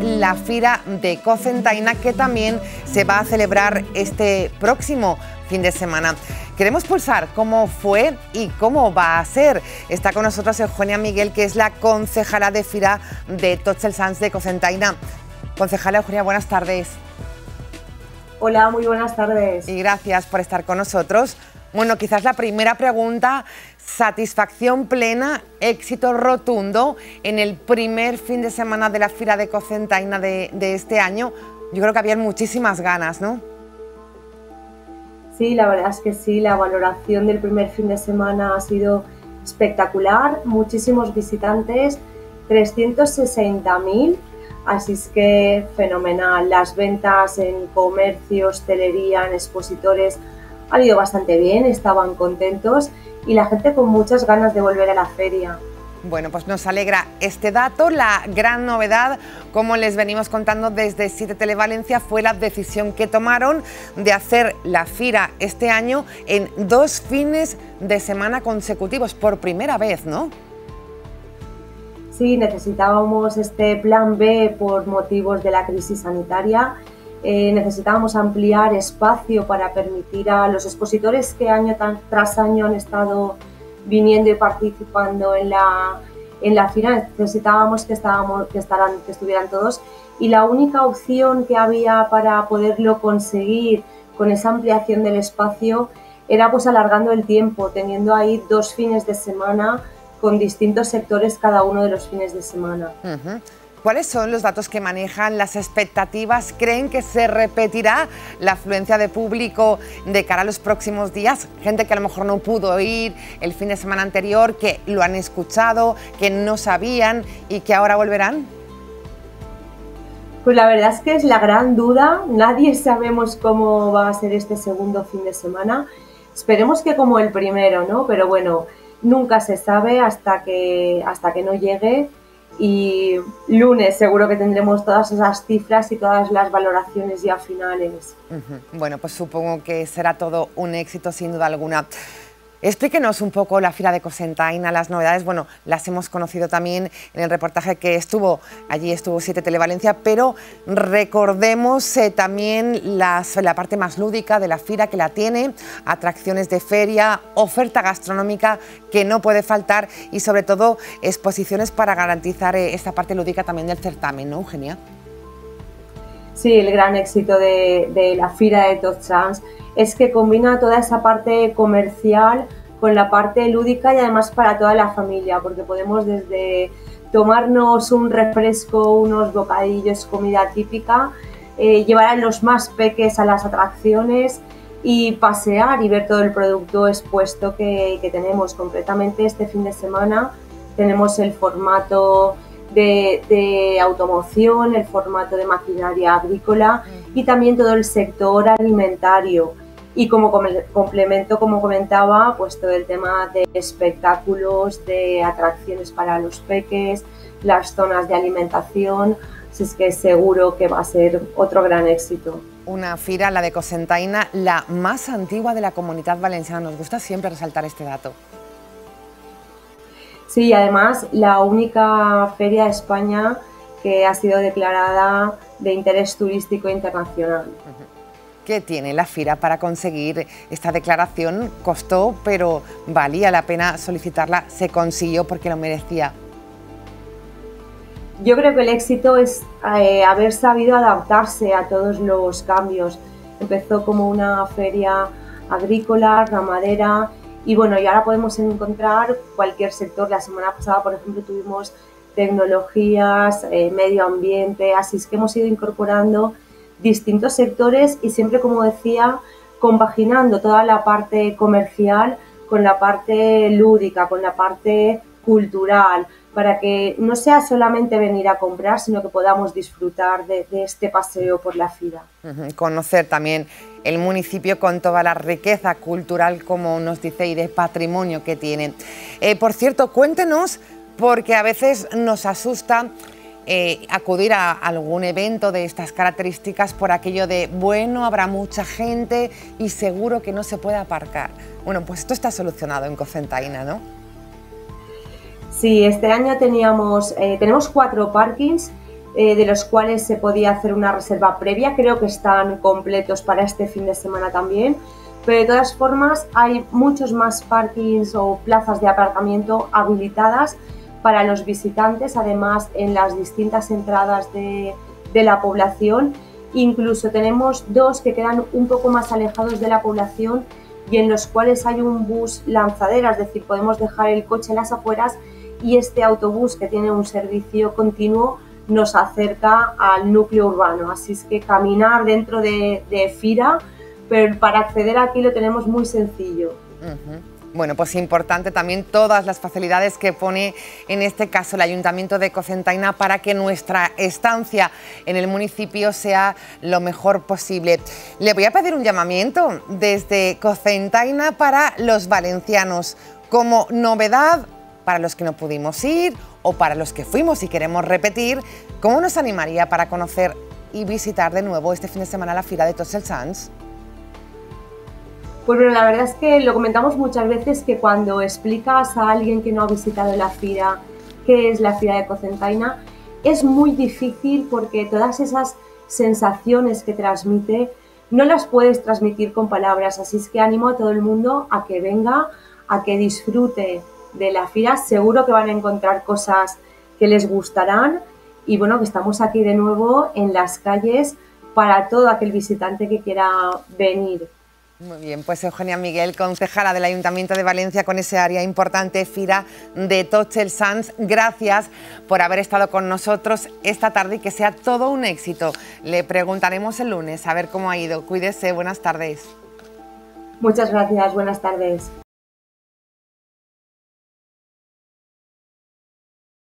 la Fira de Cocentaina que también se va a celebrar este próximo fin de semana. Queremos pulsar cómo fue y cómo va a ser. Está con nosotros Eugenia Miguel, que es la concejala de Fira de Tochel Sans de Cocentaina. Concejala Eugenia, buenas tardes. Hola, muy buenas tardes. Y gracias por estar con nosotros. Bueno, quizás la primera pregunta, satisfacción plena, éxito rotundo en el primer fin de semana de la Fira de Cocentaina de, de este año. Yo creo que habían muchísimas ganas, ¿no? Sí, la verdad es que sí, la valoración del primer fin de semana ha sido espectacular, muchísimos visitantes, 360.000 Así es que fenomenal. Las ventas en comercio, hostelería, en expositores ha ido bastante bien, estaban contentos y la gente con muchas ganas de volver a la feria. Bueno, pues nos alegra este dato. La gran novedad, como les venimos contando desde Siete Televalencia, fue la decisión que tomaron de hacer la FIRA este año en dos fines de semana consecutivos, por primera vez, ¿no? sí necesitábamos este plan B por motivos de la crisis sanitaria. Eh, necesitábamos ampliar espacio para permitir a los expositores que año tras año han estado viniendo y participando en la, en la fila, necesitábamos que, estábamos, que, estaran, que estuvieran todos. Y la única opción que había para poderlo conseguir con esa ampliación del espacio era pues alargando el tiempo, teniendo ahí dos fines de semana con distintos sectores cada uno de los fines de semana. ¿Cuáles son los datos que manejan las expectativas? ¿Creen que se repetirá la afluencia de público de cara a los próximos días? Gente que a lo mejor no pudo ir el fin de semana anterior, que lo han escuchado, que no sabían y que ahora volverán. Pues la verdad es que es la gran duda. Nadie sabemos cómo va a ser este segundo fin de semana. Esperemos que como el primero, ¿no? Pero bueno, nunca se sabe hasta que, hasta que no llegue y lunes seguro que tendremos todas esas cifras y todas las valoraciones ya finales. Bueno, pues supongo que será todo un éxito sin duda alguna. Explíquenos un poco la fila de Cosentaina, las novedades, bueno, las hemos conocido también en el reportaje que estuvo, allí estuvo Siete Televalencia, pero recordemos eh, también la parte más lúdica de la fila que la tiene, atracciones de feria, oferta gastronómica que no puede faltar y sobre todo exposiciones para garantizar eh, esta parte lúdica también del certamen, ¿no, Eugenia? Sí, el gran éxito de, la fila de Top Chance es que combina toda esa parte comercial con la parte lúdica y además para toda la familia, porque podemos desde tomarnos un refresco, unos bocadillos, comida típica, eh, llevar a los más peques a las atracciones y pasear y ver todo el producto expuesto que, que tenemos. Completamente este fin de semana tenemos el formato de, automoción, el formato de maquinaria agrícola y también todo el sector alimentario. Y como complemento, como comentaba, pues todo el tema de espectáculos, de atracciones para los peques, las zonas de alimentación, así es que seguro que va a ser otro gran éxito. Una fira, la de Cosentaina, la más antigua de la comunidad valenciana. Nos gusta siempre resaltar este dato. Sí, además la única feria de España que ha sido declarada de interés turístico internacional. ¿Qué tiene la FIRA para conseguir esta declaración? Costó, pero valía la pena solicitarla, se consiguió porque lo merecía. Yo creo que el éxito es eh, haber sabido adaptarse a todos los cambios. Empezó como una feria agrícola, ramadera, y bueno, y ahora podemos encontrar cualquier sector. La semana pasada, por ejemplo, tuvimos tecnologías, eh, medio ambiente, así es que hemos ido incorporando distintos sectores y siempre, como decía, compaginando toda la parte comercial con la parte lúdica, con la parte cultural, para que no sea solamente venir a comprar, sino que podamos disfrutar de, este paseo por la ciudad. Conocer también el municipio con toda la riqueza cultural, como nos dice, y de patrimonio que tiene. Eh, por cierto, cuéntenos, porque a veces nos asusta eh, acudir a algún evento de estas características por aquello de, bueno, habrá mucha gente y seguro que no se puede aparcar. Bueno, pues esto está solucionado en Cocentaina, ¿no? Sí, este año teníamos, eh, tenemos cuatro parkings eh, de los cuales se podía hacer una reserva previa. Creo que están completos para este fin de semana también. Pero de todas formas hay muchos más parkings o plazas de aparcamiento habilitadas para los visitantes, además en las distintas entradas de, de la población. Incluso tenemos dos que quedan un poco más alejados de la población y en los cuales hay un bus lanzadera, es decir, podemos dejar el coche en las afueras y este autobús que tiene un servicio continuo nos acerca al núcleo urbano. Así es que caminar dentro de, Fira, pero para acceder aquí lo tenemos muy sencillo. Bueno, pues importante también todas las facilidades que pone en este caso el Ayuntamiento de Cocentaina para que nuestra estancia en el municipio sea lo mejor posible. Le voy a pedir un llamamiento desde Cocentaina para los valencianos como novedad para los que no pudimos ir o para los que fuimos y queremos repetir, ¿cómo nos animaría para conocer y visitar de nuevo este fin de semana la fila de Tossel Sans? Pues bueno, la verdad es que lo comentamos muchas veces que cuando explicas a alguien que no ha visitado la fila qué es la fila de Cocentaina, es muy difícil porque todas esas sensaciones que transmite no las puedes transmitir con palabras, así es que animo a todo el mundo a que venga, a que disfrute de la fila, seguro que van a encontrar cosas que les gustarán y bueno, que estamos aquí de nuevo en las calles para todo aquel visitante que quiera venir. Muy bien, pues Eugenia Miguel, concejala del Ayuntamiento de Valencia con ese área importante, Fira de Tochel Sans, gracias por haber estado con nosotros esta tarde y que sea todo un éxito. Le preguntaremos el lunes a ver cómo ha ido. Cuídese, buenas tardes. Muchas gracias, buenas tardes.